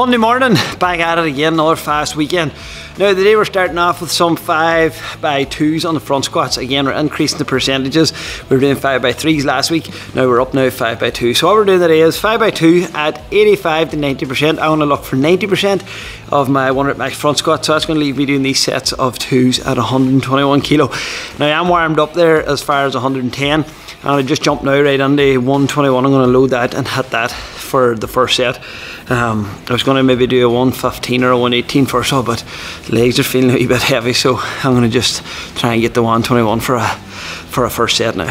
Monday morning, back at it again, another fast weekend. Now, today we're starting off with some 5 by 2s on the front squats. Again, we're increasing the percentages. We were doing 5 by 3s last week, now we're up now 5 by 2. So, what we're doing today is 5 by 2 at 85 to 90%. I want to look for 90% of my 1 rep max front squat, so that's going to leave me doing these sets of 2s at 121 kilo. Now, I'm warmed up there as far as 110 and I just jumped now right the 121. I'm going to load that and hit that for the first set. Um, I was going to maybe do a 115 or a 118 first all, but legs are feeling a wee bit heavy, so I'm going to just try and get the 121 for a for a first set now.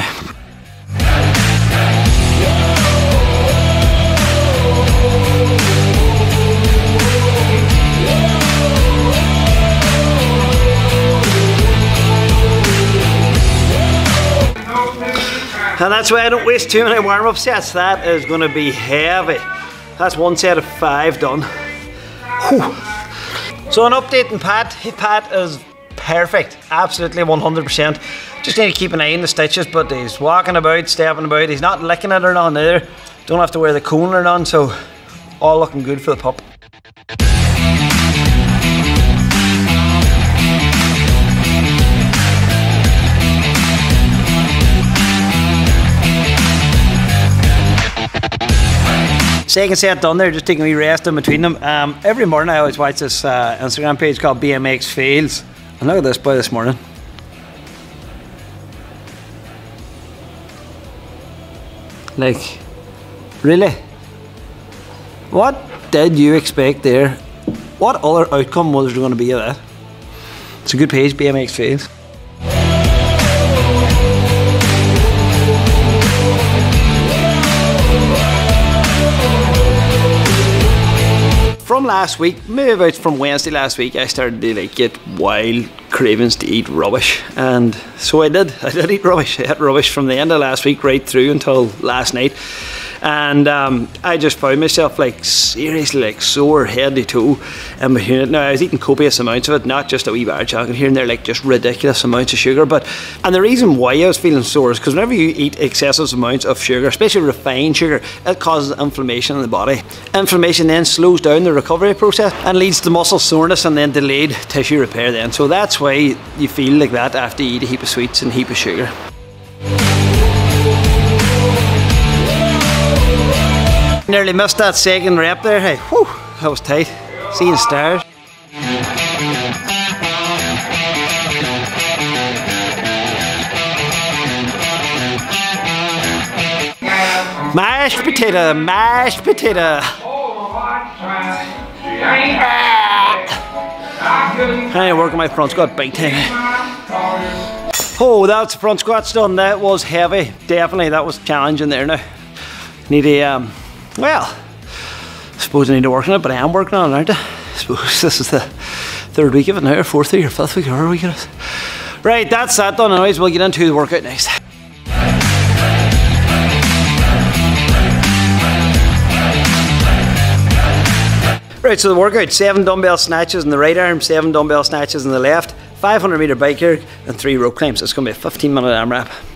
And that's why I don't waste too many warm-up sets. That is going to be heavy. That's one set of five done. Whew. So an update on Pat. Pat is perfect. Absolutely 100%. Just need to keep an eye on the stitches, but he's walking about, stepping about. He's not licking it or none either. Don't have to wear the cone or none, so all looking good for the pup. Second set done there, just taking a wee rest in between them. Um, every morning I always watch this uh, Instagram page called BMX Fails. And look at this boy this morning. Like, really? What did you expect there? What other outcome was there going to be of that? It's a good page, BMX Fails. From last week, maybe about from Wednesday last week, I started to like get wild cravings to eat rubbish, and so I did. I did eat rubbish. I ate rubbish from the end of last week right through until last night and um, I just found myself like seriously like sore head to toe in between it. Now I was eating copious amounts of it, not just a wee bar chocolate here and there, like just ridiculous amounts of sugar. But and the reason why I was feeling sore is because whenever you eat excessive amounts of sugar, especially refined sugar, it causes inflammation in the body. Inflammation then slows down the recovery process and leads to muscle soreness and then delayed tissue repair. Then so that's why you feel like that after you eat a heap of sweets and a heap of sugar. Nearly missed that second rep there. Hey, whew, that was tight. Seeing stars. Mashed potato, mashed potato. I work on my front squat big time. Oh, that's front squats done. That was heavy. Definitely, that was challenging there now. Need a um, well, I suppose I need to work on it, but I am working on it, aren't I? I suppose this is the third week of it now, or fourth week, or fifth week, or week it is. Right, that's that done. Anyways, we'll get into the workout next. Right, so the workout seven dumbbell snatches in the right arm, seven dumbbell snatches in the left, 500 meter bike erg, and three rope climbs. It's going to be a 15 minute AMRAP.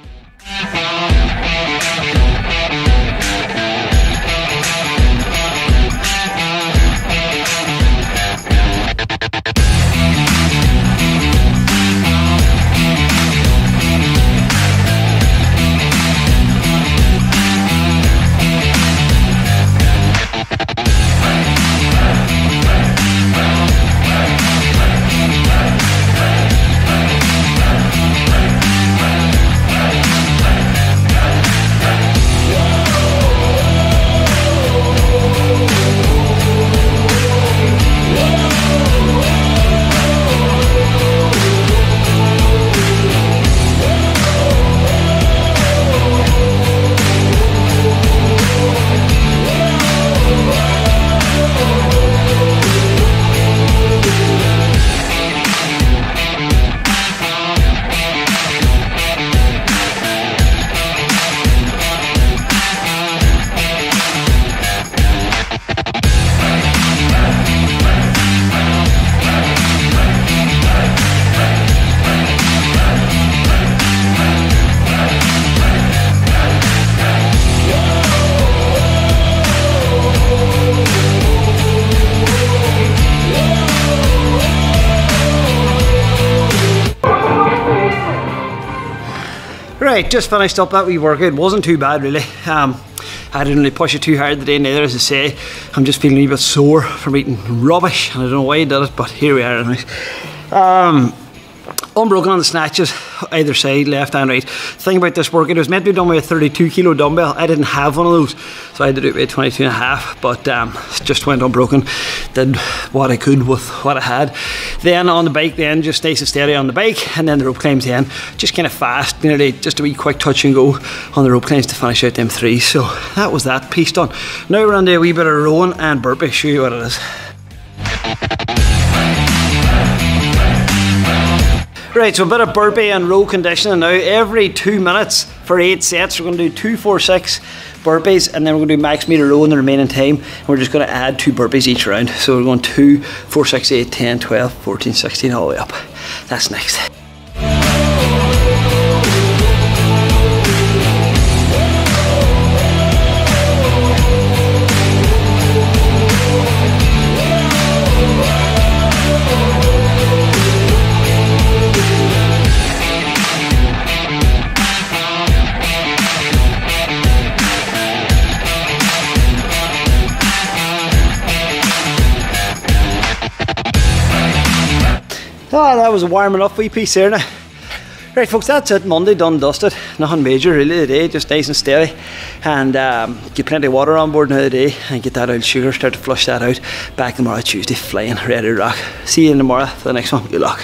Right, just finished up that wee workout. Wasn't too bad really. Um, I didn't really push it too hard today neither, as I say. I'm just feeling a bit sore from eating rubbish, and I don't know why I did it, but here we are anyways. Um, unbroken on the snatches, either side, left and right. Thing about this workout, it was meant to be done with a 32 kilo dumbbell. I didn't have one of those, so I had to do it with 22 and a half, but um, just went unbroken. Did what I could with what I had. Then on the bike, then just nice and steady on the bike, and then the rope climbs then, just kind of fast, nearly just a wee quick touch and go on the rope climbs to finish out them three. So that was that piece done. Now we're on to a wee bit of rowing and burpee, show you what it is. Right, so a bit of burpee and row conditioning now. Every two minutes for eight sets, we're going to do two, four, six burpees, and then we're going to do max meter row in the remaining time. And we're just going to add two burpees each round. So we're going two, four, six, eight, 10, 12, 14, 16, all the way up. That's next. Oh, that was a warming up wee piece there now. Right, folks, that's it. Monday done, dusted. Nothing major really today, just nice and steady. And um, get plenty of water on board now today and get that old sugar, start to flush that out. Back tomorrow, Tuesday, flying, ready to rock. See you in tomorrow for the next one. Good luck.